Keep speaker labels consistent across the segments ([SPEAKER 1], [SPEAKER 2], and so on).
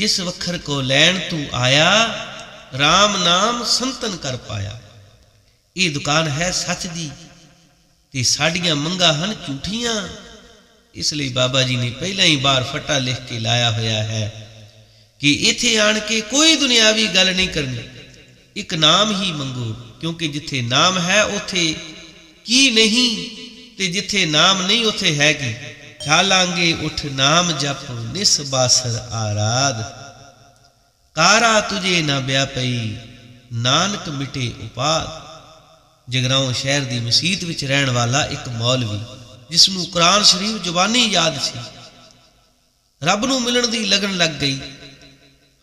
[SPEAKER 1] ਜਿਸ ਵਖਰ ਕੋ ਲੈਣ ਤੂੰ ਆਇਆ RAM ਨਾਮ ਸੰਤਨ ਕਰ ਪਾਇਆ। ਇਹ ਦੁਕਾਨ ਹੈ ਸੱਚ ਦੀ, ਤੇ ਸਾਡੀਆਂ ਮੰਗਾਂ ਹਨ ਝੂਠੀਆਂ। ਇਸ ਲਈ ਬਾਬਾ ਜੀ ਨੇ ਪਹਿਲਾਂ ਹੀ ਬਾਹਰ ਫੱਟਾ ਲਿਖ ਕੇ ਲਾਇਆ ਹੋਇਆ ਹੈ ਕਿ ਇੱਥੇ ਆਣ ਕੇ ਕੋਈ ਦੁਨਿਆਵੀ ਗੱਲ ਨਹੀਂ ਕਰਨੀ। ਇੱਕ ਨਾਮ ਹੀ ਮੰਗੋ, ਕਿਉਂਕਿ ਜਿੱਥੇ ਨਾਮ ਹੈ, ਉਥੇ ਕੀ ਨਹੀਂ, ਤੇ ਜਿੱਥੇ ਨਾਮ ਨਹੀਂ, ਉਥੇ ਹੈ ਕੀ? ਚਾਲਾਂਗੇ ਉਠ ਨਾਮ ਜਪ ਨਿਸ ਬਾਸਰ ਆਰਾਧ ਕਾਰਾ ਤੁਝੇ ਨਾ ਬਿਆ ਨਾਨਕ ਮਿਟੇ ਉਪਾਦ ਜਗਰਾਉਂ ਸ਼ਹਿਰ ਦੀ ਮਸਜਿਦ ਵਿੱਚ ਰਹਿਣ ਵਾਲਾ ਇੱਕ ਮੌਲਵੀ ਜਿਸ ਨੂੰ ਕੁਰਾਨ ਸ਼ਰੀਫ ਜ਼ੁਬਾਨੀ ਯਾਦ ਸੀ ਰੱਬ ਨੂੰ ਮਿਲਣ ਦੀ ਲਗਨ ਲੱਗ ਗਈ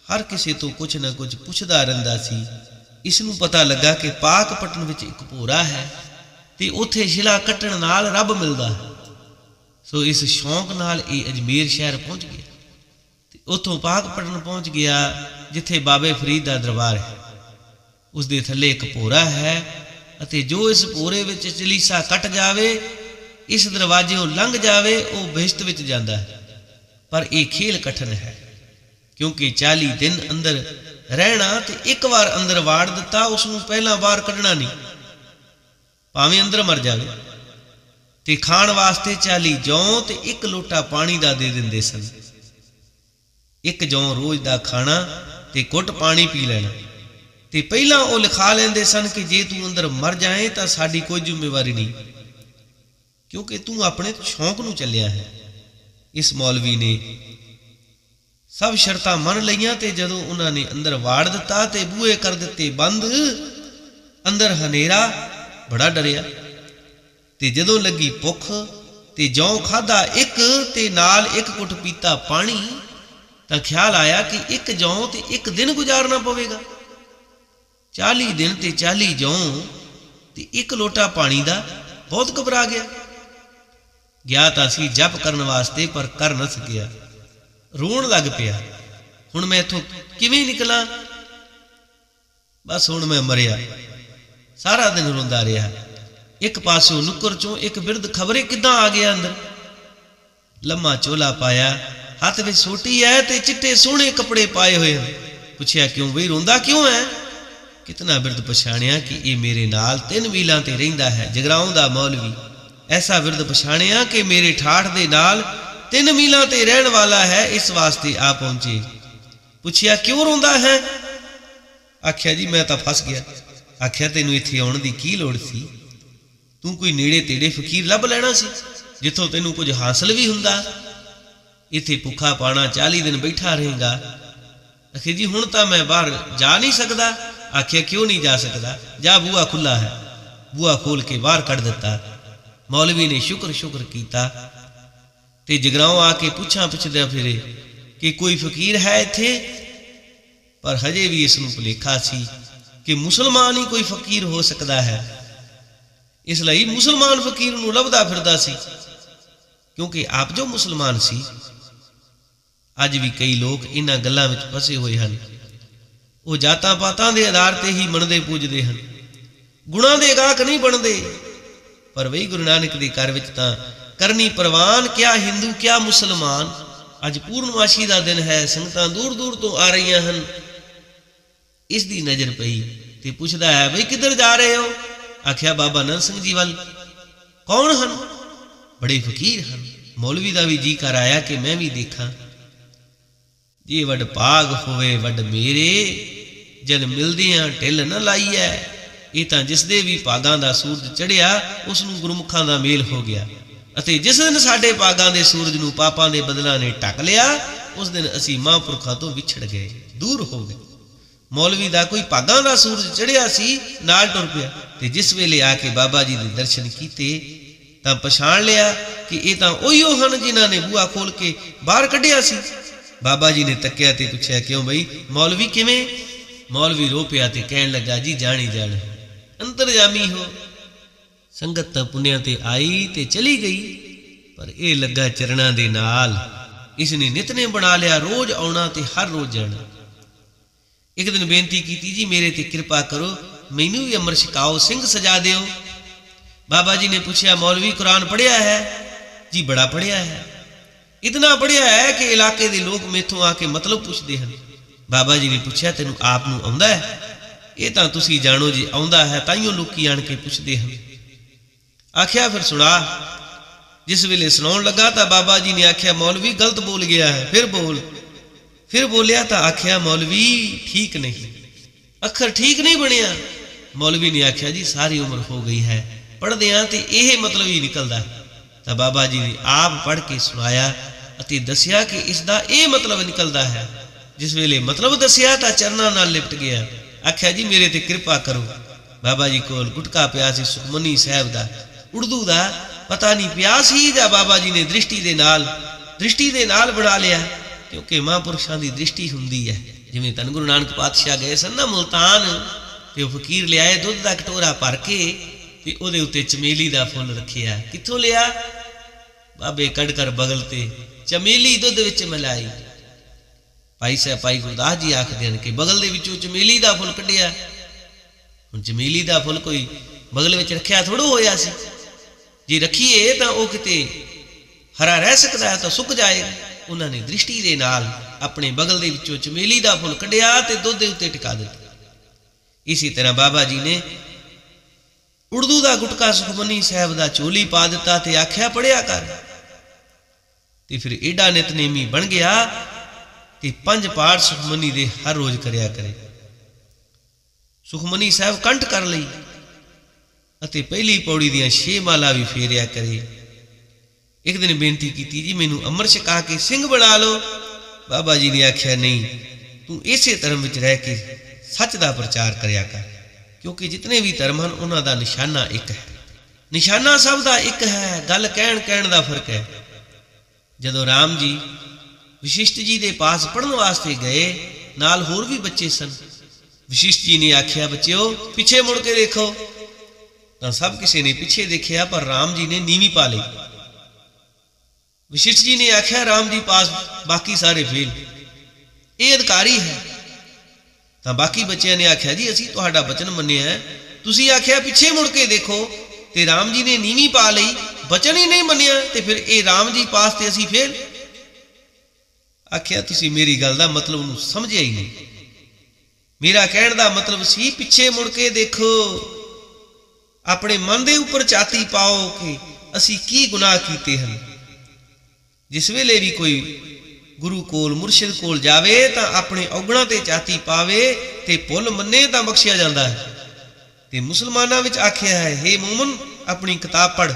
[SPEAKER 1] ਹਰ ਕਿਸੇ ਤੋਂ ਕੁਝ ਨਾ ਕੁਝ ਪੁੱਛਦਾ ਰਹਿੰਦਾ ਸੀ ਇਸ ਨੂੰ ਪਤਾ ਲੱਗਾ ਕਿ ਪਾਕ ਪਟਨ ਵਿੱਚ ਇੱਕ ਭੋਰਾ ਹੈ ਤੇ ਉੱਥੇ ਸ਼ਿਲਾ ਕੱਟਣ ਨਾਲ ਰੱਬ ਮਿਲਦਾ ਹੈ ਸੋ ਇਸ ਸ਼ੌਂਕ ਨਾਲ ਇਹ ਅਜਮੇਰ ਸ਼ਹਿਰ ਪਹੁੰਚ ਗਿਆ। ਤੇ ਉੱਥੋਂ ਪਾਕ ਪਟਨ ਪਹੁੰਚ ਗਿਆ, ਜਿੱਥੇ ਬਾਬੇ ਫਰੀਦ ਦਾ ਦਰਬਾਰ ਹੈ। ਉਸ ਦੇ ਥੱਲੇ ਇੱਕ ਭੋਰਾ ਹੈ ਅਤੇ ਜੋ ਇਸ ਭੋਰੇ ਵਿੱਚ ਚਲੀਸਾ ਕੱਟ ਜਾਵੇ, ਇਸ ਦਰਵਾਜ਼ਿਓਂ ਲੰਘ ਜਾਵੇ, ਉਹ ਬਹਿਸ਼ਤ ਵਿੱਚ ਜਾਂਦਾ ਹੈ। ਪਰ ਇਹ ਖੇਲ ਕਠਨ ਹੈ, ਕਿਉਂਕਿ 40 ਦਿਨ ਅੰਦਰ ਰਹਿਣਾ ਤੇ ਇੱਕ ਵਾਰ ਅੰਦਰ ਵਾੜ ਦਿੱਤਾ ਉਸ ਨੂੰ ਪਹਿਲਾਂ ਬਾਹਰ ਕੱਢਣਾ ਨਹੀਂ। ਭਾਵੇਂ ਅੰਦਰ ਮਰ ਜਾਵੇ। ਤੇ ਖਾਣ ਵਾਸਤੇ 40 ਜੌਂ ਤੇ ਇੱਕ ਲੋਟਾ ਪਾਣੀ ਦਾ ਦੇ ਦਿੰਦੇ ਸਨ। ਇੱਕ ਜੌਂ ਰੋਜ਼ ਦਾ ਖਾਣਾ ਤੇ ਕੁੱਟ ਪਾਣੀ ਪੀ ਲੈਣਾ। ਤੇ ਪਹਿਲਾਂ ਉਹ ਲਿਖਾ ਲੈਂਦੇ ਸਨ ਕਿ ਜੇ ਤੂੰ ਅੰਦਰ ਮਰ ਜਾਏ ਤਾਂ ਸਾਡੀ ਕੋਈ ਜ਼ਿੰਮੇਵਾਰੀ ਨਹੀਂ, ਕਿਉਂਕਿ ਤੂੰ ਆਪਣੇ ਸ਼ੌਂਕ ਨੂੰ ਚੱਲਿਆ ਹੈ। ਇਸ ਮੌਲਵੀ ਨੇ ਸਭ ਸ਼ਰਤਾਂ ਮੰਨ ਲਈਆਂ ਤੇ ਜਦੋਂ ਉਹਨਾਂ ਨੇ ਅੰਦਰ ਵਾੜ ਦਿੱਤਾ ਤੇ ਬੂਹੇ ਕਰ ਦਿੱਤੇ ਬੰਦ, ਅੰਦਰ ਹਨੇਰਾ, ਬੜਾ ਡਰਿਆ। ਤੇ ਜਦੋਂ ਲੱਗੀ ਭੁੱਖ ਤੇ ਜੌਂ ਖਾਦਾ ਇੱਕ ਤੇ ਨਾਲ ਇੱਕ ਕੁੱਟ ਪੀਤਾ ਪਾਣੀ, ਤਾਂ ਖਿਆਲ ਆਇਆ ਕਿ ਇੱਕ ਜੌਂ ਤੇ ਇੱਕ ਦਿਨ ਗੁਜ਼ਾਰਨਾ ਪਵੇਗਾ। 40 ਦਿਨ ਤੇ 40 ਜੌਂ ਤੇ ਇੱਕ ਲੋਟਾ ਪਾਣੀ ਦਾ ਬਹੁਤ ਘਬਰਾ ਗਿਆ। ਗਿਆ ਤਾਂ ਸੀ ਜਪ ਕਰਨ ਵਾਸਤੇ, ਪਰ ਕਰ ਨਾ ਸਕਿਆ। ਰੋਣ ਲੱਗ ਪਿਆ, ਹੁਣ ਮੈਂ ਇੱਥੋਂ ਕਿਵੇਂ ਨਿਕਲਾਂ? ਬਸ ਹੁਣ ਮੈਂ ਮਰਿਆ। ਸਾਰਾ ਦਿਨ ਰੋਂਦਾ ਰਿਹਾ। ਇੱਕ ਪਾਸੋਂ ਨੁੱਕਰ ਚੋਂ ਇੱਕ ਬਿਰਧ ਖਬਰੇ ਕਿੱਦਾਂ ਆ ਗਿਆ ਅੰਦਰ? ਲੰਮਾ ਚੋਲਾ ਪਾਇਆ, ਹੱਥ ਵਿੱਚ ਸੋਟੀ ਹੈ ਤੇ ਚਿੱਟੇ ਸੋਹਣੇ ਕੱਪੜੇ ਪਾਏ ਹੋਏ ਹਨ। ਪੁੱਛਿਆ ਕਿਉਂ ਬਈ, ਰੋਂਦਾ ਕਿਉਂ ਹੈ ਕਿਤਨਾ ਬਿਰਧ ਪਛਾਣਿਆ ਕਿ ਇਹ ਮੇਰੇ ਨਾਲ ਤਿੰਨ ਮੀਲਾਂ ਤੇ ਰਹਿੰਦਾ ਹੈ, ਜਗਰਾਉਂ ਦਾ ਮੌਲਵੀ। ਐਸਾ ਬਿਰਧ ਪਛਾਣਿਆ ਕਿ ਮੇਰੇ ਠਾਠ ਦੇ ਨਾਲ ਤਿੰਨ ਮੀਲਾਂ ਤੇ ਰਹਿਣ ਵਾਲਾ ਹੈ, ਇਸ ਵਾਸਤੇ ਆ ਪਹੁੰਚੇ। ਪੁੱਛਿਆ ਕਿਉਂ ਰੋਂਦਾ ਹੈ? ਆਖਿਆ ਜੀ, ਮੈਂ ਤਾਂ ਫਸ ਗਿਆ। ਆਖਿਆ, ਤੈਨੂੰ ਇੱਥੇ ਆਉਣ ਦੀ ਕੀ ਲੋੜ ਸੀ? ਤੂੰ ਕੋਈ ਨੇੜੇ ਤੇੜੇ ਫਕੀਰ ਲੱਭ ਲੈਣਾ ਸੀ, ਜਿੱਥੋਂ ਤੈਨੂੰ ਕੁਝ ਹਾਸਲ ਵੀ ਹੁੰਦਾ। ਇੱਥੇ ਭੁੱਖਾ ਪਾਣਾ 40 ਦਿਨ ਬੈਠਾ ਰਹੇਗਾ। ਅਖੇ ਜੀ, ਹੁਣ ਤਾਂ ਮੈਂ ਬਾਹਰ ਜਾ ਨਹੀਂ ਸਕਦਾ। ਆਖਿਆ, ਕਿਉਂ ਨਹੀਂ ਜਾ ਸਕਦਾ? ਜਾ ਬੂਆ ਖੁੱਲਾ ਹੈ। ਬੂਆ ਖੋਲ ਕੇ ਬਾਹਰ ਕੱਢ ਦਿੱਤਾ। ਮੌਲਵੀ ਨੇ ਸ਼ੁਕਰ ਸ਼ੁਕਰ ਕੀਤਾ। ਤੇ ਜਗਰਾਉਂ ਆ ਕੇ ਪੁੱਛਾਂ ਪੁੱਛਦਾ ਫਿਰੇ ਕਿ ਕੋਈ ਫਕੀਰ ਹੈ ਇੱਥੇ? ਪਰ ਹਜੇ ਵੀ ਇਸ ਨੂੰ ਭੁਲੇਖਾ ਸੀ ਕਿ ਮੁਸਲਮਾਨ ਹੀ ਕੋਈ ਫਕੀਰ ਹੋ ਸਕਦਾ ਹੈ। ਇਸ ਲਈ ਮੁਸਲਮਾਨ ਫਕੀਰ ਨੂੰ ਲੱਭਦਾ ਫਿਰਦਾ ਸੀ। ਕਿਉਂਕਿ ਆਪ ਜੋ ਮੁਸਲਮਾਨ ਸੀ, ਅੱਜ ਵੀ ਕਈ ਲੋਕ ਇਹਨਾਂ ਗੱਲਾਂ ਵਿੱਚ ਫਸੇ ਹੋਏ ਹਨ। ਉਹ ਜਾਤਾਂ ਪਾਤਾਂ ਦੇ ਆਧਾਰ ਤੇ ਹੀ ਮੰਨਦੇ ਪੂਜਦੇ ਹਨ। ਗੁਣਾਂ ਦੇ ਗਾਹਕ ਨਹੀਂ ਬਣਦੇ। ਪਰ ਵਈ ਗੁਰੂ ਨਾਨਕ ਦੇ ਘਰ ਵਿੱਚ ਤਾਂ ਕਰਨੀ ਪ੍ਰਵਾਨ, ਕਿਆ ਹਿੰਦੂ, ਕਿਆ ਮੁਸਲਮਾਨ, ਅੱਜ ਪੂਰਨਮਾਸ਼ੀ ਦਾ ਦਿਨ ਹੈ, ਸੰਗਤਾਂ ਦੂਰ ਦੂਰ ਤੋਂ ਆ ਰਹੀਆਂ ਹਨ। ਇਸ ਦੀ ਨਜ਼ਰ ਪਈ ਤੇ ਪੁੱਛਦਾ ਹੈ ਬਈ ਕਿੱਧਰ ਜਾ ਰਹੇ ਹੋ? ਆਖਿਆ, ਬਾਬਾ ਨੰਦ ਸਿੰਘ ਜੀ ਵੱਲ, ਕੌਣ ਹਨ? ਬੜੇ ਫਕੀਰ ਹਨ। ਮੌਲਵੀ ਦਾ ਵੀ ਜੀ ਕਰ ਆਇਆ ਕਿ ਮੈਂ ਵੀ ਦੇਖਾਂ। ਜੇ ਵੱਡ ਪਾਗ ਹੋਵੇ, ਵੱਡ ਮੇਰੇ, ਜਦ ਮਿਲਦਿਆਂ ਢਿੱਲ ਨਾ ਲਾਈਐ, ਇਹ ਤਾਂ ਜਿਸ ਦੇ ਵੀ ਪਾਗਾਂ ਦਾ ਸੂਰਜ ਚੜਿਆ ਉਸ ਨੂੰ ਗੁਰਮੁਖਾਂ ਦਾ ਮੇਲ ਹੋ ਗਿਆ। ਅਤੇ ਜਿਸ ਦਿਨ ਸਾਡੇ ਪਾਗਾਂ ਦੇ ਸੂਰਜ ਨੂੰ ਪਾਪਾਂ ਦੇ ਬਦਲਾਂ ਨੇ ਟੱਕ ਲਿਆ, ਉਸ ਦਿਨ ਅਸੀਂ ਮਹਾਂਪੁਰਖਾਂ ਤੋਂ ਵਿਛੜ ਗਏ, ਦੂਰ ਹੋ ਗਏ। ਮੌਲਵੀ ਦਾ ਕੋਈ ਭਾਗਾਂ ਦਾ ਸੂਰਜ ਚੜਿਆ ਸੀ, ਨਾਲ ਟੁਰ ਪਿਆ। ਤੇ ਜਿਸ ਵੇਲੇ ਆ ਕੇ ਬਾਬਾ ਜੀ ਦੇ ਦਰਸ਼ਨ ਕੀਤੇ, ਤਾਂ ਪਛਾਣ ਲਿਆ ਕਿ ਇਹ ਤਾਂ ਉਹੀਓ ਹਨ ਜਿਨ੍ਹਾਂ ਨੇ ਬੂਆ ਖੋਲ ਕੇ ਬਾਹਰ ਕੱਢਿਆ ਸੀ। ਬਾਬਾ ਜੀ ਨੇ ਤੱਕਿਆ ਤੇ ਪੁੱਛਿਆ, ਕਿਉਂ ਬਈ, ਮੌਲਵੀ ਕਿਵੇਂ? ਮੌਲਵੀ ਰੋ ਪਿਆ ਤੇ ਕਹਿਣ ਲੱਗਾ, ਜੀ, ਜਾਣੀ ਜਾਣ। ਅੰਤਰਜਾਮੀ ਹੋ। ਸੰਗਤ ਤਾਂ ਪੁੰਨਿਆਂ ਤੇ ਆਈ ਤੇ ਚਲੀ ਗਈ, ਪਰ ਇਹ ਲੱਗਾ ਚਰਣਾ ਦੇ ਨਾਲ। ਇਸ ਨੇ ਨਿਤਨੇ ਬਣਾ ਲਿਆ, ਰੋਜ਼ ਆਉਣਾ ਤੇ ਹਰ ਰੋਜ਼ ਜਾਣਾ। ਇੱਕ ਦਿਨ ਬੇਨਤੀ ਕੀਤੀ ਜੀ ਮੇਰੇ ਤੇ ਕਿਰਪਾ ਕਰੋ ਮੈਨੂੰ ਵੀ ਅਮਰ ਛਕਾਓ ਸਿੰਘ ਸਜਾ ਦਿਓ ਬਾਬਾ ਜੀ ਨੇ ਪੁੱਛਿਆ ਮੌਲਵੀ ਕੁਰਾਨ ਪੜ੍ਹਿਆ ਹੈ ਜੀ ਬੜਾ ਪੜ੍ਹਿਆ ਹੈ ਇਤਨਾ ਪੜਿਆ ਹੈ ਕਿ ਇਲਾਕੇ ਦੇ ਲੋਕ ਮੇਥੋਂ ਆ ਕੇ ਮਤਲਬ ਪੁੱਛਦੇ ਹਨ ਬਾਬਾ ਜੀ ਨੇ ਪੁੱਛਿਆ ਤੈਨੂੰ ਆਪ ਨੂੰ ਆਉਂਦਾ ਹੈ ਇਹ ਤਾਂ ਤੁਸੀਂ ਜਾਣੋ ਜੀ ਆਉਂਦਾ ਹੈ ਤਾਈਓ ਲੋਕੀ ਆਣ ਕੇ ਪੁੱਛਦੇ ਹਨ ਆਖਿਆ ਫਿਰ ਸੁਣਾ ਜਿਸ ਵੇਲੇ ਸੁਣਾਉਣ ਲੱਗਾ ਤਾਂ ਬਾਬਾ ਜੀ ਨੇ ਆਖਿਆ ਮੌਲਵੀ ਗਲਤ ਬੋਲ ਗਿਆ ਹੈ ਫਿਰ ਬੋਲ ਫਿਰ ਬੋਲਿਆ ਤਾਂ ਆਖਿਆ, ਮੌਲਵੀ, ਠੀਕ ਨਹੀਂ। ਅੱਖਰ ਠੀਕ ਨਹੀਂ ਬਣਿਆ? ਮੌਲਵੀ ਨੇ ਆਖਿਆ, ਜੀ, ਸਾਰੀ ਉਮਰ ਹੋ ਗਈ ਹੈ। ਪੜ੍ਹਦੇ ਆਂ ਤੇ ਇਹ ਮਤਲਬ ਹੀ ਨਿਕਲਦਾ ਤਾਂ ਬਾਬਾ ਜੀ ਨੇ ਆਪ ਪੜ੍ਹ ਕੇ ਸੁਣਾਇਆ ਅਤੇ ਦੱਸਿਆ ਕਿ ਇਸ ਦਾ ਇਹ ਮਤਲਬ ਨਿਕਲਦਾ ਹੈ। ਜਿਸ ਵੇਲੇ ਮਤਲਬ ਦੱਸਿਆ ਤਾਂ ਚਰਨਾਂ ਨਾਲ ਲਿਪਟ ਗਿਆ। ਆਖਿਆ, ਜੀ, ਮੇਰੇ ਤੇ ਕਿਰਪਾ ਕਰੋ। ਬਾਬਾ ਜੀ ਕੋਲ ਗੁਟਕਾ ਪਿਆ ਸੀ ਸੁਖਮਨੀ ਸਾਹਿਬ ਦਾ। ਉਰਦੂ ਦਾ ਪਤਾ ਨਹੀਂ ਪਿਆ ਸੀ ਜਾਂ ਬਾਬਾ ਜੀ ਨੇ ਦ੍ਰਿਸ਼ਟੀ ਦੇ ਨਾਲ, ਦ੍ਰਿਸ਼ਟੀ ਦੇ ਨਾਲ ਬਣਾ ਲਿਆ। ਕਿਉਂਕਿ ਮਹਾਂਪੁਰਸ਼ਾਂ ਦੀ ਦ੍ਰਿਸ਼ਟੀ ਹੁੰਦੀ ਹੈ? ਜਿਵੇਂ ਤਨ ਗੁਰੂ ਨਾਨਕ ਪਾਤਸ਼ਾਹ ਗਏ ਸਨ ਨਾ ਮੁਲਤਾਨ, ਤੇ ਉਹ ਫਕੀਰ ਲਿਆਏ ਦੁੱਧ ਦਾ ਕਟੋਰਾ ਭਰ ਕੇ ਤੇ ਉਹਦੇ ਉੱਤੇ ਚਮੇਲੀ ਦਾ ਫੁੱਲ ਰੱਖਿਆ। ਕਿੱਥੋਂ ਲਿਆ? ਬਾਬੇ ਕੱਢ ਕਰ ਬਗਲ ਤੇ। ਚਮੇਲੀ ਦੁੱਧ ਵਿੱਚ ਮਿਲਾਈ। ਭਾਈ ਸਾਹਿਬ, ਭਾਈ ਗੁਰਦਾਸ ਜੀ ਆਖਦੇ ਹਨ ਕਿ ਬਗਲ ਦੇ ਵਿੱਚੋਂ ਚਮੇਲੀ ਦਾ ਫੁੱਲ ਕੱਢਿਆ। ਹੁਣ ਚਮੇਲੀ ਦਾ ਫੁੱਲ ਕੋਈ ਬਗਲ ਵਿੱਚ ਰੱਖਿਆ ਥੋੜੋ ਹੋਇਆ ਸੀ। ਜੇ ਰੱਖੀਏ ਤਾਂ ਉਹ ਕਿਤੇ ਹਰਾ ਰਹਿ ਸਕਦਾ ਹੈ, ਤਾਂ ਸੁੱਕ ਜਾਏਗਾ। ਉਹਨਾਂ ਨੇ ਦ੍ਰਿਸ਼ਟੀ ਦੇ ਨਾਲ ਆਪਣੇ ਬਗਲ ਦੇ ਵਿੱਚੋਂ ਚਮੇਲੀ ਦਾ ਫੁੱਲ ਕੱਢਿਆ ਤੇ ਦੁੱਧ ਦੇ ਉੱਤੇ ਟਿਕਾ ਦਿੱਤਾ। ਇਸੇ ਤਰ੍ਹਾਂ ਬਾਬਾ ਜੀ ਨੇ ਉਰਦੂ ਦਾ ਗੁਟਕਾ ਸੁਖਮਨੀ ਸਾਹਿਬ ਦਾ ਚੋਲੀ ਪਾ ਦਿੱਤਾ ਤੇ ਆਖਿਆ ਪੜਿਆ ਕਰ। ਤੇ ਫਿਰ ਏਡਾ ਨਿਤਨੇਮੀ ਬਣ ਗਿਆ ਕਿ ਪੰਜ ਪਾਠ ਸੁਖਮਨੀ ਦੇ ਹਰ ਰੋਜ਼ ਕਰਿਆ ਕਰੇ। ਸੁਖਮਨੀ ਸਾਹਿਬ ਕੰਠ ਕਰ ਲਈ ਅਤੇ ਪਹਿਲੀ ਪੌੜੀ ਦੀਆਂ 6 ਮਾਲਾ ਵੀ ਫੇਰਿਆ ਕਰੇ। ਇੱਕ ਦਿਨ ਬੇਨਤੀ ਕੀਤੀ, ਜੀ, ਮੈਨੂੰ ਅਮਰ ਛਕਾ ਕੇ ਸਿੰਘ ਬਣਾ ਲਓ। ਬਾਬਾ ਜੀ ਨੇ ਆਖਿਆ, ਨਹੀਂ, ਤੂੰ ਇਸੇ ਧਰਮ ਵਿੱਚ ਰਹਿ ਕੇ ਸੱਚ ਦਾ ਪ੍ਰਚਾਰ ਕਰਿਆ ਕਰ, ਕਿਉਂਕਿ ਜਿਤਨੇ ਵੀ ਧਰਮ ਹਨ, ਉਹਨਾਂ ਦਾ ਨਿਸ਼ਾਨਾ ਇੱਕ ਹੈ। ਨਿਸ਼ਾਨਾ ਸਭ ਦਾ ਇੱਕ ਹੈ, ਗੱਲ ਕਹਿਣ ਕਹਿਣ ਦਾ ਫ਼ਰਕ ਹੈ। ਜਦੋਂ ਰਾਮ ਜੀ ਵਿਸ਼ਿਸ਼ਟ ਜੀ ਦੇ ਪਾਸ ਪੜਨ ਵਾਸਤੇ ਗਏ, ਨਾਲ ਹੋਰ ਵੀ ਬੱਚੇ ਸਨ, ਵਿਸ਼ਿਸ਼ਟ ਜੀ ਨੇ ਆਖਿਆ, ਬੱਚਿਓ, ਪਿੱਛੇ ਮੁੜ ਕੇ ਦੇਖੋ। ਤਾਂ ਸਭ ਕਿਸੇ ਨੇ ਪਿੱਛੇ ਦੇਖਿਆ, ਪਰ ਰਾਮ ਜੀ ਨੇ ਨੀਵੀਂ ਪਾ ਲਈ। ਵਿਸ਼ਿਸ਼ਟ ਜੀ ਨੇ ਆਖਿਆ, ਰਾਮ ਜੀ ਪਾਸ ਬਾਕੀ ਸਾਰੇ ਫੇਲ ਇਹ ਅਧਿਕਾਰੀ ਹੈ। ਤਾਂ ਬਾਕੀ ਬੱਚਿਆਂ ਨੇ ਆਖਿਆ, ਜੀ ਅਸੀਂ ਤੁਹਾਡਾ ਬਚਨ ਮੰਨਿਆ ਹੈ। ਤੁਸੀਂ ਆਖਿਆ, ਪਿੱਛੇ ਮੁੜ ਕੇ ਦੇਖੋ, ਤੇ ਰਾਮ ਜੀ ਨੇ ਨੀਵੀਂ ਪਾ ਲਈ, ਬਚਨ ਹੀ ਨਹੀਂ ਮੰਨਿਆ, ਤੇ ਫਿਰ ਇਹ ਰਾਮ ਜੀ ਪਾਸ ਤੇ ਅਸੀਂ ਫੇਲ ਆਖਿਆ, ਤੁਸੀਂ ਮੇਰੀ ਗੱਲ ਦਾ ਮਤਲਬ ਨੂੰ ਸਮਝਿਆ ਹੀ ਨਹੀਂ। ਮੇਰਾ ਕਹਿਣ ਦਾ ਮਤਲਬ ਸੀ, ਪਿੱਛੇ ਮੁੜ ਕੇ ਦੇਖੋ, ਆਪਣੇ ਮਨ ਦੇ ਉੱਪਰ ਚਾਤੀ ਪਾਓ ਕਿ ਅਸੀਂ ਕੀ ਗੁਨਾਹ ਕੀਤੇ ਹਨ। ਜਿਸ ਵੇਲੇ ਵੀ ਕੋਈ ਗੁਰੂ ਕੋਲ, ਮੁਰਸ਼ਿਦ ਕੋਲ ਜਾਵੇ ਤਾਂ ਆਪਣੇ ਔਗਣਾ ਤੇ ਚਾਤੀ ਪਾਵੇ ਤੇ ਭੁੱਲ ਮੰਨੇ ਤਾਂ ਬਖਸ਼ਿਆ ਜਾਂਦਾ ਹੈ। ਤੇ ਮੁਸਲਮਾਨਾਂ ਵਿੱਚ ਆਖਿਆ ਹੈ हे ਮੂਮਨ, ਆਪਣੀ ਕਿਤਾਬ ਪੜ੍ਹ।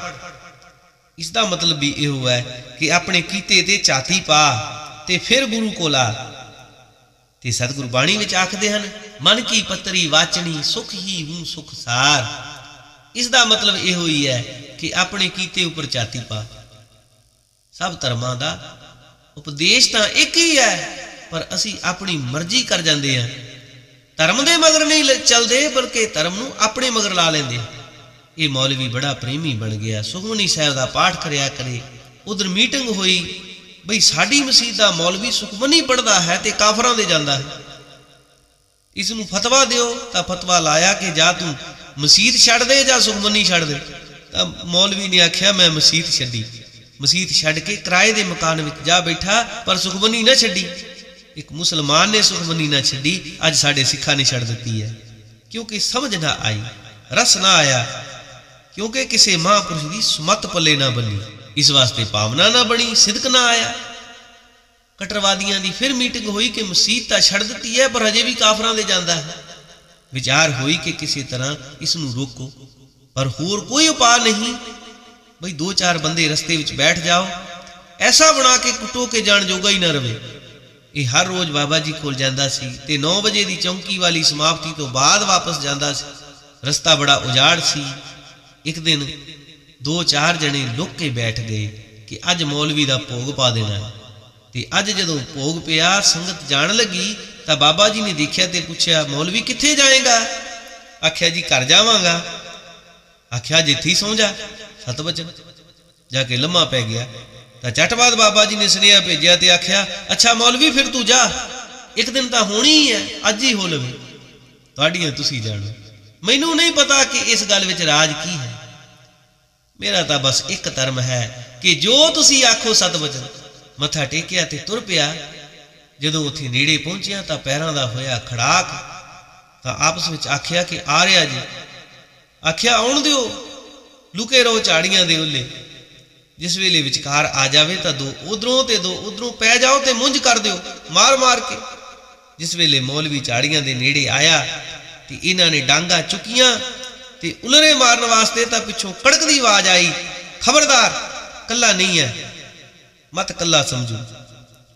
[SPEAKER 1] ਇਸ ਦਾ ਮਤਲਬ ਵੀ ਇਹੋ ਹੈ ਕਿ ਆਪਣੇ ਕੀਤੇ ਤੇ ਚਾਤੀ ਪਾ ਤੇ ਫਿਰ ਗੁਰੂ ਕੋਲ ਆ। ਤੇ ਸਤਿਗੁਰ ਬਾਣੀ ਵਿੱਚ ਆਖਦੇ ਹਨ, ਮਨ ਕੀ ਪੱਤਰੀ ਵਾਚਣੀ, ਸੁਖ ਹੀ ਹੂੰ ਸੁਖ ਸਾਰ। ਇਸ ਦਾ ਮਤਲਬ ਇਹੋ ਹੀ ਹੈ ਕਿ ਆਪਣੇ ਕੀਤੇ ਉੱਪਰ ਚਾਤੀ ਪਾ। ਸਭ ਧਰਮਾਂ ਦਾ ਉਪਦੇਸ਼ ਤਾਂ ਇੱਕ ਹੀ ਹੈ, ਪਰ ਅਸੀਂ ਆਪਣੀ ਮਰਜ਼ੀ ਕਰ ਜਾਂਦੇ ਹਾਂ। ਧਰਮ ਦੇ ਮਗਰ ਨਹੀਂ ਚੱਲਦੇ, ਬਲਕਿ ਧਰਮ ਨੂੰ ਆਪਣੇ ਮਗਰ ਲਾ ਲੈਂਦੇ ਇਹ ਮੌਲਵੀ ਬੜਾ ਪ੍ਰੇਮੀ ਬਣ ਗਿਆ। ਸੁਖਮਨੀ ਸਾਹਿਬ ਦਾ ਪਾਠ ਕਰਿਆ ਕਰੇ। ਉਧਰ ਮੀਟਿੰਗ ਹੋਈ, ਬਈ ਸਾਡੀ ਮਸਜਿਦ ਦਾ ਮੌਲਵੀ ਸੁਖਮਨੀ ਪੜਦਾ ਹੈ ਤੇ ਕਾਫਰਾਂ ਦੇ ਜਾਂਦਾ ਹੈ। ਇਸ ਨੂੰ ਫਤਵਾ ਦਿਓ, ਤਾਂ ਫਤਵਾ ਲਾਇਆ ਕਿ ਜਾਂ ਤੂੰ ਮਸਜਿਦ ਛੱਡ ਦੇ ਜਾਂ ਸੁਖਮਨੀ ਛੱਡ ਦੇ। ਤਾਂ ਮੌਲਵੀ ਨੇ ਆਖਿਆ, ਮੈਂ ਮਸਜਿਦ ਛੱਡੀ। ਮਸਜਿਦ ਛੱਡ ਕੇ ਕਿਰਾਏ ਦੇ ਮਕਾਨ ਵਿੱਚ ਜਾ ਬੈਠਾ, ਪਰ ਸੁਖਮਨੀ ਨਾ ਛੱਡੀ। ਇੱਕ ਮੁਸਲਮਾਨ ਨੇ ਸੁਖਮਨੀ ਨਾ ਛੱਡੀ, ਅੱਜ ਸਾਡੇ ਸਿੱਖਾਂ ਨੇ ਛੱਡ ਦਿੱਤੀ ਹੈ। ਕਿਉਂਕਿ ਸਮਝ ਨਾ ਆਈ, ਰਸ ਨਾ ਆਇਆ, ਕਿਉਂਕਿ ਕਿਸੇ ਮਹਾਂਪੁਰਸ਼ ਦੀ ਸੁਮਤ ਪੱਲੇ ਨਾ ਬਣੀ ਇਸ ਵਾਸਤੇ ਭਾਵਨਾ ਨਾ ਬਣੀ, ਸਿਦਕ ਨਾ ਆਇਆ। ਕਟਰਵਾਦੀਆਂ ਦੀ ਫਿਰ ਮੀਟਿੰਗ ਹੋਈ ਕਿ ਮਸਜਿਦ ਤਾਂ ਛੱਡ ਦਿੱਤੀ ਹੈ, ਪਰ ਹਜੇ ਵੀ ਕਾਫਰਾਂ ਦੇ ਜਾਂਦਾ ਹੈ। ਵਿਚਾਰ ਹੋਈ ਕਿ ਕਿਸੇ ਤਰ੍ਹਾਂ ਇਸ ਨੂੰ ਰੋਕੋ, ਪਰ ਹੋਰ ਕੋਈ ਉਪਾਅ ਨਹੀਂ। ਬਈ ਦੋ ਚਾਰ ਬੰਦੇ ਰਸਤੇ ਵਿੱਚ ਬੈਠ ਜਾਓ, ਐਸਾ ਬਣਾ ਕੇ ਕੁੱਟੋ ਕੇ ਜਾਣ ਜੋਗਾ ਹੀ ਨਾ ਰਵੇ। ਇਹ ਹਰ ਰੋਜ਼ ਬਾਬਾ ਜੀ ਕੋਲ ਜਾਂਦਾ ਸੀ ਤੇ 9 ਵਜੇ ਦੀ ਚੌਂਕੀ ਵਾਲੀ ਸਮਾਪਤੀ ਤੋਂ ਬਾਅਦ ਵਾਪਸ ਜਾਂਦਾ ਸੀ। ਰਸਤਾ ਬੜਾ ਉਜਾੜ ਸੀ। ਇੱਕ ਦਿਨ ਦੋ ਚਾਰ ਜਣੇ ਲੁੱਕ ਕੇ ਬੈਠ ਗਏ ਕਿ ਅੱਜ ਮੌਲਵੀ ਦਾ ਭੋਗ ਪਾ ਦੇਣਾ ਹੈ। ਤੇ ਅੱਜ ਜਦੋਂ ਭੋਗ ਪਿਆ, ਸੰਗਤ ਜਾਣ ਲੱਗੀ, ਤਾਂ ਬਾਬਾ ਜੀ ਨੇ ਦੇਖਿਆ ਤੇ ਪੁੱਛਿਆ, ਮੌਲਵੀ ਕਿੱਥੇ ਜਾਏਗਾ? ਆਖਿਆ ਜੀ, ਘਰ ਜਾਵਾਂਗਾ। ਆਖਿਆ ਜਿੱਥੇ ਹੀ ਸੌਂ ਜਾ। ਸਤ ਜਾ ਕੇ ਲੰਮਾ ਪੈ ਗਿਆ। ਤਾਂ ਝਟ ਬਾਬਾ ਜੀ ਨੇ ਸੁਨੇਹਾ ਭੇਜਿਆ ਤੇ ਆਖਿਆ, ਅੱਛਾ ਮੌਲਵੀ, ਫਿਰ ਤੂੰ ਜਾ। ਇੱਕ ਦਿਨ ਤਾਂ ਹੋਣੀ ਹੀ ਹੈ, ਅੱਜ ਹੀ ਹੋ ਲਵੇ। ਤੁਹਾਡੀਆਂ ਤੁਸੀਂ ਜਾਣੋ। ਮੈਨੂੰ ਨਹੀਂ ਪਤਾ ਕਿ ਇਸ ਗੱਲ ਵਿੱਚ ਰਾਜ ਕੀ ਹੈ। ਮੇਰਾ ਤਾਂ ਬਸ ਇੱਕ ਧਰਮ ਹੈ ਕਿ ਜੋ ਤੁਸੀਂ ਆਖੋ ਸਤਵਚਨ ਮੱਥਾ ਟੇਕਿਆ ਤੇ ਤੁਰ ਪਿਆ। ਜਦੋਂ ਉੱਥੇ ਨੇੜੇ ਪਹੁੰਚਿਆ ਤਾਂ ਪੈਰਾਂ ਦਾ ਹੋਇਆ ਖੜਾਕ। ਤਾਂ ਆਪਸ ਵਿੱਚ ਆਖਿਆ ਕਿ, ਆ ਰਿਹਾ ਜੀ। ਆਖਿਆ, ਆਉਣ ਦਿਓ। ਲੁਕੇ ਰਹੋ ਝਾੜੀਆਂ ਦੇ ਉੱਲੇ। ਜਿਸ ਵੇਲੇ ਵਿਚਕਾਰ ਆ ਜਾਵੇ ਤਾਂ ਦੋ ਉਧਰੋਂ ਤੇ ਦੋ ਉਧਰੋਂ ਪੈ ਜਾਓ ਤੇ ਮੁੰਝ ਕਰ ਦਿਓ, ਮਾਰ ਮਾਰ ਕੇ। ਜਿਸ ਵੇਲੇ ਮੌਲਵੀ ਝਾੜੀਆਂ ਦੇ ਨੇੜੇ ਆਇਆ ਤੇ ਇਹਨਾਂ ਨੇ ਡਾਂਗਾ ਚੁੱਕੀਆਂ ਤੇ ਉਲਰੇ ਮਾਰਨ ਵਾਸਤੇ ਤਾਂ ਪਿੱਛੋਂ ਕੜਕਦੀ ਆਵਾਜ਼ ਆਈ, ਖਬਰਦਾਰ, ਕੱਲਾ ਨਹੀਂ ਹੈ ਮਤ ਕੱਲਾ ਸਮਝੋ।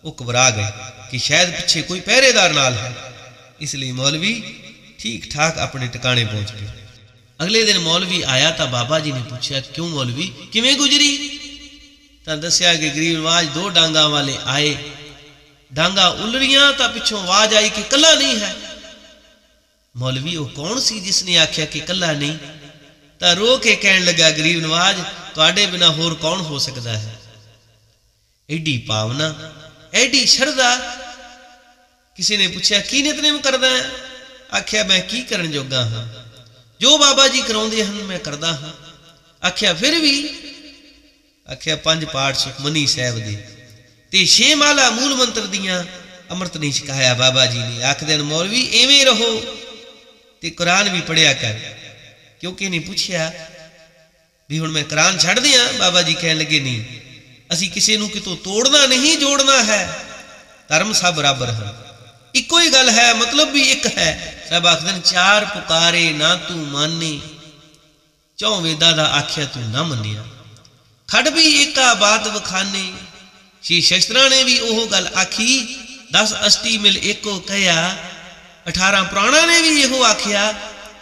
[SPEAKER 1] ਉਹ ਘਬਰਾ ਗਏ ਕਿ ਸ਼ਾਇਦ ਪਿੱਛੇ ਕੋਈ ਪਹਿਰੇਦਾਰ ਨਾਲ ਹੈ। ਇਸ ਲਈ ਮੌਲਵੀ ਠੀਕ ਠਾਕ ਆਪਣੇ ਟਿਕਾਣੇ ਪਹੁੰਚ ਗਏ। ਅਗਲੇ ਦਿਨ ਮੌਲਵੀ ਆਇਆ ਤਾਂ ਬਾਬਾ ਜੀ ਨੇ ਪੁੱਛਿਆ ਕਿਉਂ ਮੌਲਵੀ ਕਿਵੇਂ ਗੁਜਰੀ ਤਾਂ ਦੱਸਿਆ ਕਿ ਗਰੀਬ ਨਵਾਜ ਦੋ ਡਾਂਗਾ ਵਾਲੇ ਆਏ ਡਾਂਗਾ ਉਲਰੀਆਂ ਤਾਂ ਪਿੱਛੋਂ ਆਵਾਜ਼ ਆਈ ਕਿ ਕੱਲਾ ਨਹੀਂ ਹੈ ਮੌਲਵੀ ਉਹ ਕੌਣ ਸੀ ਜਿਸ ਨੇ ਆਖਿਆ ਕਿ ਕੱਲਾ ਨਹੀਂ ਤਾਂ ਰੋ ਕੇ ਕਹਿਣ ਲੱਗਾ ਗਰੀਬ ਨਵਾਜ ਤੁਹਾਡੇ ਬਿਨਾ ਹੋਰ ਕੌਣ ਹੋ ਸਕਦਾ ਹੈ ਐਡੀ ਭਾਵਨਾ ਐਡੀ ਸ਼ਰਧਾ ਕਿਸੇ ਨੇ ਪੁੱਛਿਆ ਕੀ ਨਿਤਨੇਮ ਕਰਦਾ ਹੈ ਆਖਿਆ ਮੈਂ ਕੀ ਕਰਨ ਜੋਗਾ ਹਾਂ ਜੋ ਬਾਬਾ ਜੀ ਕਰਾਉਂਦੇ ਹਨ, ਮੈਂ ਕਰਦਾ ਹਾਂ। ਆਖਿਆ, ਫਿਰ ਵੀ? ਆਖਿਆ, ਪੰਜ ਪਾਠ ਸੁਖਮਨੀ ਸਾਹਿਬ ਦੇ। ਤੇ ਛੇ ਮਾਲਾ ਮੂਲ ਮੰਤਰ ਦੀਆਂ ਅੰਮ੍ਰਿਤ ਨਹੀਂ ਛਕਾਇਆ ਬਾਬਾ ਜੀ ਨੇ। ਆਖਦੇ ਹਨ, ਮੌਲਵੀ, ਐਵੇਂ ਰਹੋ ਤੇ ਕੁਰਾਨ ਵੀ ਪੜਿਆ ਕਰ। ਕਿਉਂਕਿ ਇਹਨੇ ਪੁੱਛਿਆ ਵੀ ਹੁਣ ਮੈਂ ਕੁਰਾਨ ਛੱਡ ਦਿਆਂ ਬਾਬਾ ਜੀ ਕਹਿਣ ਲੱਗੇ, ਨਹੀਂ। ਅਸੀਂ ਕਿਸੇ ਨੂੰ ਕਿਤੋਂ ਤੋੜਨਾ ਨਹੀਂ, ਜੋੜਨਾ ਹੈ। ਧਰਮ ਸਭ ਬਰਾਬਰ ਹਨ ਇੱਕੋ ਹੀ ਗੱਲ ਹੈ, ਮਤਲਬ ਵੀ ਇੱਕ ਹੈ। ਸਭ ਆਖਦੇ ਚਾਰ ਪੁਕਾਰੇ ਨਾ ਤੂੰ ਮਾਨੇ। ਚੌ ਵੇਦਾਂ ਦਾ ਆਖਿਆ ਤੂੰ ਨਾ ਮੰਨਿਆ। ਖੜ ਵੀ ਏਕਾ ਬਾਤ ਵਖਾਨੇ। ਸ਼ੀ ਸ਼ਸਤਰਾਂ ਨੇ ਵੀ ਉਹ ਗੱਲ ਆਖੀ। 10 ਅਸ਼ਟੀ ਮਿਲ ਏਕੋ ਕਹਿਆ। 18 ਪ੍ਰਾਣਾ ਨੇ ਵੀ ਇਹੋ ਆਖਿਆ।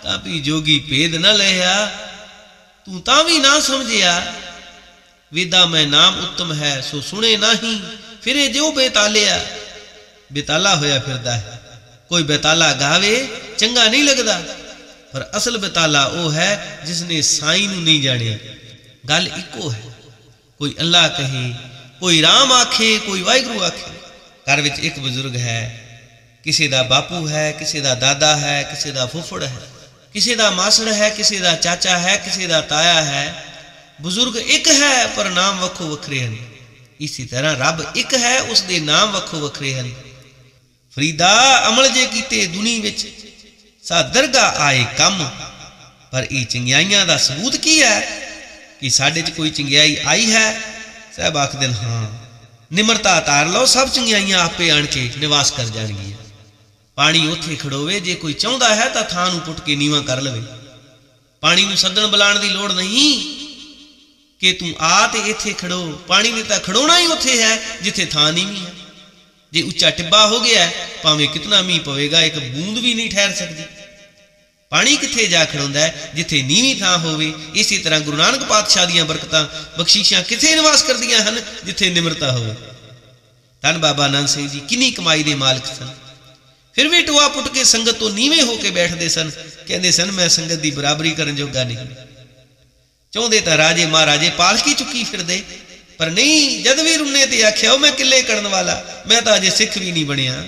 [SPEAKER 1] ਤਾਂ ਵੀ ਜੋਗੀ ਭੇਦ ਨਾ ਲਿਆ ਤੂੰ ਤਾਂ ਵੀ ਨਾ ਸਮਝਿਆ। ਵੇਦਾ ਮੈਂ ਨਾਮ ਉੱਤਮ ਹੈ, ਸੋ ਸੁਣੇ ਨਹੀਂ। ਫਿਰੇ ਜਿਉ ਬੇਤਾਲਿਆ। ਬੇਤਾਲਾ ਹੋਇਆ ਫਿਰਦਾ ਹੈ। ਕੋਈ ਬੇਤਾਲਾ ਗਾਵੇ, ਚੰਗਾ ਨਹੀਂ ਲੱਗਦਾ। ਪਰ ਅਸਲ ਬੇਤਾਲਾ ਉਹ ਹੈ ਜਿਸ ਨੇ ਸਾਈਂ ਨੂੰ ਨਹੀਂ ਜਾਣਿਆ ਗੱਲ ਇੱਕੋ ਹੈ। ਕੋਈ ਅੱਲਾ ਕਹੇ, ਕੋਈ ਰਾਮ ਆਖੇ, ਕੋਈ ਵਾਹਿਗੁਰੂ ਆਖੇ। ਘਰ ਵਿੱਚ ਇੱਕ ਬਜ਼ੁਰਗ ਹੈ। ਕਿਸੇ ਦਾ ਬਾਪੂ ਹੈ, ਕਿਸੇ ਦਾ ਦਾਦਾ ਹੈ, ਕਿਸੇ ਦਾ ਫੁੱਫੜ ਹੈ। ਕਿਸੇ ਦਾ ਮਾਸੜ ਹੈ, ਕਿਸੇ ਦਾ ਚਾਚਾ ਹੈ, ਕਿਸੇ ਦਾ ਤਾਇਆ ਹੈ। ਬਜ਼ੁਰਗ ਇੱਕ ਹੈ, ਪਰ ਨਾਮ ਵੱਖੋ ਵੱਖਰੇ ਹਨ। ਇਸੇ ਤਰ੍ਹਾਂ ਰੱਬ ਇੱਕ ਹੈ ਉਸ ਦੇ ਨਾਮ ਵੱਖੋ ਵੱਖਰੇ ਹਨ। ਫਰੀਦਾ ਅਮਲ ਜੇ ਕੀਤੇ ਦੁਨੀ ਵਿੱਚ, ਸਾ ਆਏ ਕੰਮ। ਪਰ ਇਹ ਚੰਗਿਆਈਆਂ ਦਾ ਸਬੂਤ ਕੀ ਹੈ? ਕਿ ਸਾਡੇ 'ਚ ਕੋਈ ਚੰਗਿਆਈ ਆਈ ਹੈ? ਸਹਿਬ ਆਖਦੇ ਨੇ, ਹਾਂ। ਨਿਮਰਤਾ ਧਾਰ ਲਓ, ਸਭ ਚੰਗਿਆਈਆਂ ਆਪੇ ਆਣ ਕੇ ਨਿਵਾਸ ਕਰ ਜਾਣਗੀਆਂ। ਪਾਣੀ ਉੱਥੇ ਖੜੋਵੇ, ਜੇ ਕੋਈ ਚਾਹੁੰਦਾ ਹੈ ਤਾਂ ਥਾਂ ਨੂੰ ਪੁੱਟ ਕੇ ਨੀਵਾ ਕਰ ਲਵੇ। ਪਾਣੀ ਨੂੰ ਸੱਦਣ ਬੁਲਾਉਣ ਦੀ ਲੋੜ ਨਹੀਂ ਕਿ ਤੂੰ ਆ ਤੇ ਇੱਥੇ ਖੜੋ। ਪਾਣੀ ਨੇ ਤਾਂ ਖੜੋਣਾ ਹੀ ਉੱਥੇ ਹੈ, ਜਿੱਥੇ ਥਾਂ ਨਹੀਂ ਵੀ ਹੈ। ਜੇ ਉੱਚਾ ਟਿੱਬਾ ਹੋ ਗਿਆ, ਭਾਵੇਂ ਕਿਤਨਾ ਮੀਂਹ ਪਵੇਗਾ, ਇੱਕ ਬੂੰਦ ਵੀ ਨਹੀਂ ਠਹਿਰ ਸਕਦੀ। ਪਾਣੀ ਕਿੱਥੇ ਜਾ ਖੜੋਂਦਾ ਜਿੱਥੇ ਨੀਵੀਂ ਥਾਂ ਹੋਵੇ, ਇਸੇ ਤਰ੍ਹਾਂ ਗੁਰੂ ਨਾਨਕ ਪਾਤਸ਼ਾਹ ਦੀਆਂ ਬਰਕਤਾਂ, ਬਖਸ਼ੀਸ਼ਾਂ ਕਿੱਥੇ ਨਿਵਾਸ ਕਰਦੀਆਂ ਹਨ, ਜਿੱਥੇ ਨਿਮਰਤਾ ਹੋਵੇ। ਧੰਨ ਬਾਬਾ ਨਾਨਕ ਸਿੰਘ ਜੀ, ਕਿੰਨੀ ਕਮਾਈ ਦੇ ਮਾਲਕ ਸਨ। ਫਿਰ ਵੀ ਟੋਆ ਪੁੱਟ ਕੇ ਸੰਗਤ ਤੋਂ ਨੀਵੇਂ ਹੋ ਕੇ ਬੈਠਦੇ ਸਨ। ਕਹਿੰਦੇ ਸਨ, ਮੈਂ ਸੰਗਤ ਦੀ ਬਰਾਬਰੀ ਕਰਨ ਜੋਗਾ ਨਹੀਂ। ਚਾਹੁੰਦੇ ਤਾਂ ਰਾਜੇ ਮਹਾਰਾਜੇ ਪਾਲਕੀ ਚੁੱਕੀ ਫਿਰਦੇ। ਪਰ ਨਹੀਂ, ਜਦ ਵੀ ਰੁੰਨੇ ਤੇ ਆਖਿਆ, ਉਹ ਮੈਂ ਕਿੱਲੇ ਕਰਨ ਵਾਲਾ, ਮੈਂ ਤਾਂ ਅਜੇ ਸਿੱਖ ਵੀ ਨਹੀਂ ਬਣਿਆ।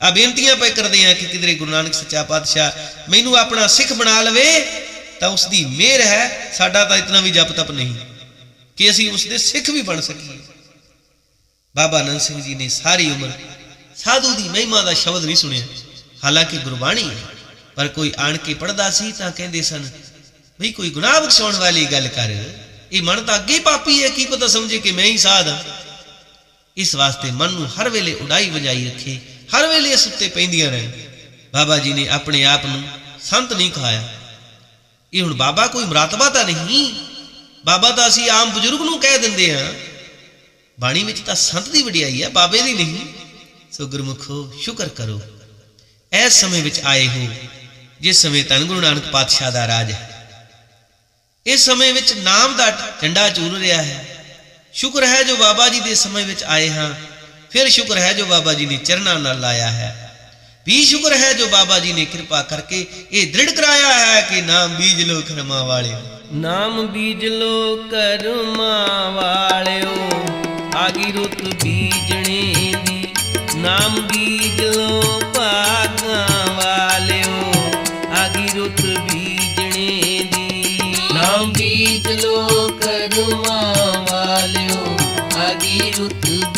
[SPEAKER 1] ਆ ਬੇਨਤੀਆਂ ਪਏ ਕਰਦੇ ਆ ਕਿ ਕਿਧਰੇ ਗੁਰੂ ਨਾਨਕ ਸੱਚਾ ਪਾਤਸ਼ਾਹ ਮੈਨੂੰ ਆਪਣਾ ਸਿੱਖ ਬਣਾ ਲਵੇ, ਤਾਂ ਉਸ ਦੀ ਮਿਹਰ ਹੈ, ਸਾਡਾ ਤਾਂ ਇਤਨਾ ਵੀ ਜਪ ਤਪ ਨਹੀਂ, ਕਿ ਅਸੀਂ ਉਸ ਦੇ ਸਿੱਖ ਵੀ ਬਣ ਸਕੀਏ। ਬਾਬਾ ਅਨੰਦ ਸਿੰਘ ਜੀ ਨੇ ਸਾਰੀ ਉਮਰ ਸਾਧੂ ਦੀ ਮਹਿਮਾ ਦਾ ਸ਼ਬਦ ਨਹੀਂ ਸੁਣਿਆ। ਹਾਲਾਂਕਿ ਗੁਰਬਾਣੀ ਹੈ, ਪਰ ਕੋਈ ਆਣ ਕੇ ਪੜਦਾ ਸੀ ਤਾਂ ਕਹਿੰਦੇ ਸਨ ਭਈ ਕੋਈ ਗੁਨਾਹ ਬਖਸ਼ਾਉਣ ਵਾਲੀ ਗੱਲ ਕਰ ਇਹ ਮਨ ਤਾਂ ਅੱਗੇ ਪਾਪੀ ਹੈ, ਕੀ ਪਤਾ ਸਮਝੇ ਕਿ ਮੈਂ ਹੀ ਸਾਧ ਹਾਂ। ਇਸ ਵਾਸਤੇ ਮਨ ਨੂੰ ਹਰ ਵੇਲੇ ਉਡਾਈ ਵਜਾਈ ਰੱਖੇ, ਹਰ ਵੇਲੇ ਇਸ ਉੱਤੇ ਪੈਂਦੀਆਂ ਰਹਿਣ। ਬਾਬਾ ਜੀ ਨੇ ਆਪਣੇ ਆਪ ਨੂੰ ਸੰਤ ਨਹੀਂ ਕਹਾਇਆ। ਇਹ ਹੁਣ ਬਾਬਾ ਕੋਈ ਮਰਾਤਬਾ ਤਾਂ ਨਹੀਂ? ਬਾਬਾ ਤਾਂ ਅਸੀਂ ਆਮ ਬਜ਼ੁਰਗ ਨੂੰ ਕਹਿ ਦਿੰਦੇ ਹਾਂ। ਬਾਣੀ ਵਿੱਚ ਤਾਂ ਸੰਤ ਦੀ ਵਡਿਆਈ ਹੈ, ਬਾਬੇ ਦੀ ਨਹੀਂ। ਸੋ ਗੁਰਮੁਖੋ, ਸ਼ੁਕਰ ਕਰੋ। ਇਸ ਸਮੇਂ ਵਿੱਚ ਆਏ ਹੋ, ਜਿਸ ਸਮੇਂ ਤਨ ਗੁਰੂ ਨਾਨਕ ਪਾਤਸ਼ਾਹ ਦਾ ਰਾਜ ਹੈ। ਇਸ ਸਮੇਂ ਵਿੱਚ ਨਾਮ ਦਾ ਝੰਡਾ ਝੂਲ ਰਿਹਾ ਹੈ। ਸ਼ੁਕਰ ਹੈ ਜੋ ਬਾਬਾ ਜੀ ਦੇ ਸਮੇਂ ਵਿੱਚ ਆਏ ਹਾਂ। ਫਿਰ ਸ਼ੁਕਰ ਹੈ ਜੋ ਬਾਬਾ ਜੀ ਨੇ ਚਰਨਾਂ ਨਾਲ ਲਾਇਆ ਹੈ। ਵੀ ਸ਼ੁਕਰ ਹੈ ਜੋ ਬਾਬਾ ਜੀ ਨੇ ਕਿਰਪਾ ਕਰਕੇ ਇਹ ਦ੍ਰਿੜ ਕਰਾਇਆ ਹੈ ਕਿ ਨਾਮ ਬੀਜ ਲੋ ਕਰਮਾ ਵਾਲਿਓ।
[SPEAKER 2] ਨਾਮ ਬੀਜ ਲੋ ਕਰਮਾਂ ਵਾਲਿਓ, ਆਗੀ ਰੁੱਤ ਬੀਜਣੇ ਦੀ। ਨਾਮ ਬੀਜ ਲੋ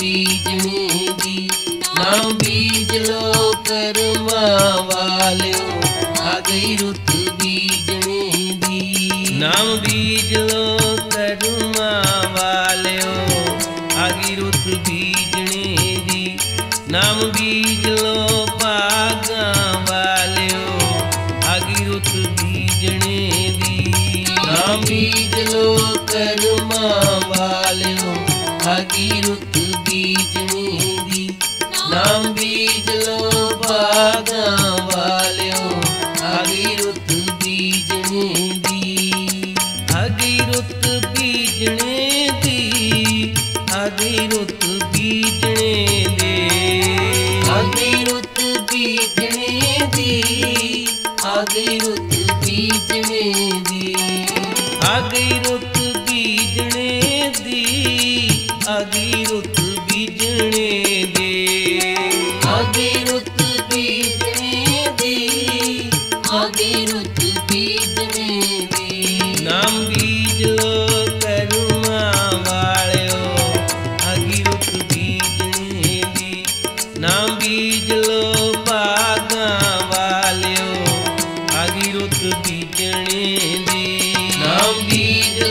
[SPEAKER 2] ਬੀਜਣੇ ਦੀ
[SPEAKER 3] ਨਾਮ ਬੀਜ ਲੋ ਕਰਮਾਂ ਵਾਲਿਓ,
[SPEAKER 1] ਆ ਗਈ ਰੁੱਤ ਬੀਜਣੇ ਦੀ ਨਾਮ ਬੀਜ ਲੋ ਕਰਮਾਂ ਵਾਲਿਓ, ਆ ਗਈ ਰੁੱਤ ਬੀਜਣੇ ਦੀ ਨਾਮ ਬੀਜ ਬੀਜਣੇ ਦੀ ਨਾਮ ਬੀਜ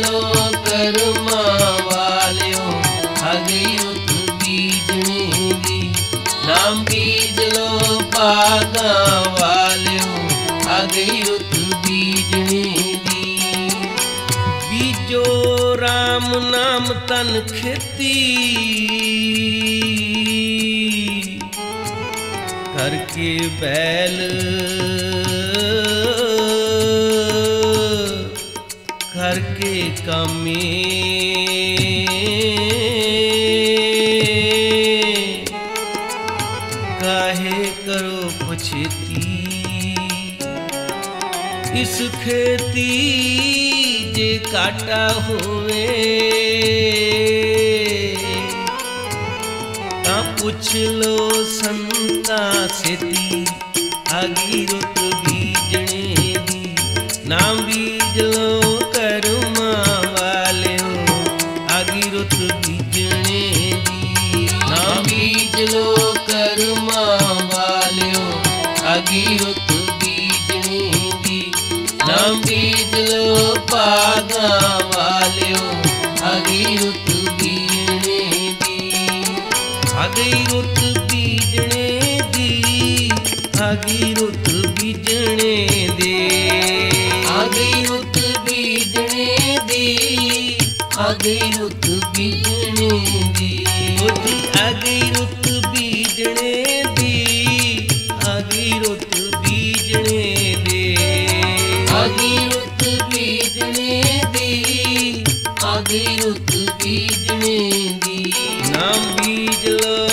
[SPEAKER 1] ਇਸ ਖੇਤੀ ਜੇ ਕਾਟਾ ਹੋਵੇ ਤਾਂ ਪੁੱਛ ਲੋ ਸੰਤਾ ਸੇਤੀ ਆਗੀ ਰੁੱਤ ਬੀਜਣੇ ਦੀ ਨਾਮ ਬੀਜ ਲੋ ਕਰਮਾਂ ਵਾਲਿਓ ਆਗੀ ਰੁੱਤ ਬੀਜਣੇ ਦੀ ਨਾਮ ਬੀਜ ਲੋ ਕਰਮਾਂ ਵਾਲਿਓ ਆਗੀ ਰੁੱਤ ਬੀਜਣੇ ਦੀ ਨਾਮ ਬੀਜ ਲੋ ਭਾਗਾਂ ਵਾਲਿਓ ਆਗੀ ਰੁੱਤ ਬੀਜਣੇ ਦੀ। ਆ ਗਈ ਰੁੱਤ ਬੀਜਣੇ ਦੀ ਆ ਗਈ ਰੁੱਤ ਬੀਜਣੇ ਦੇ। ਆ ਗਈ ਰੁੱਤ ਬੀਜਣੇ ਦੀ ਆ ਗਈ ਰੁੱਤ ਬੀਜਣੇ ਦੀ। ਉਹਦੀ ਆ ਦੀ ਰੁੱਤ ਬੀਜਣੇ ਦੀ ਨਾ ਬੀਜ ਲੋ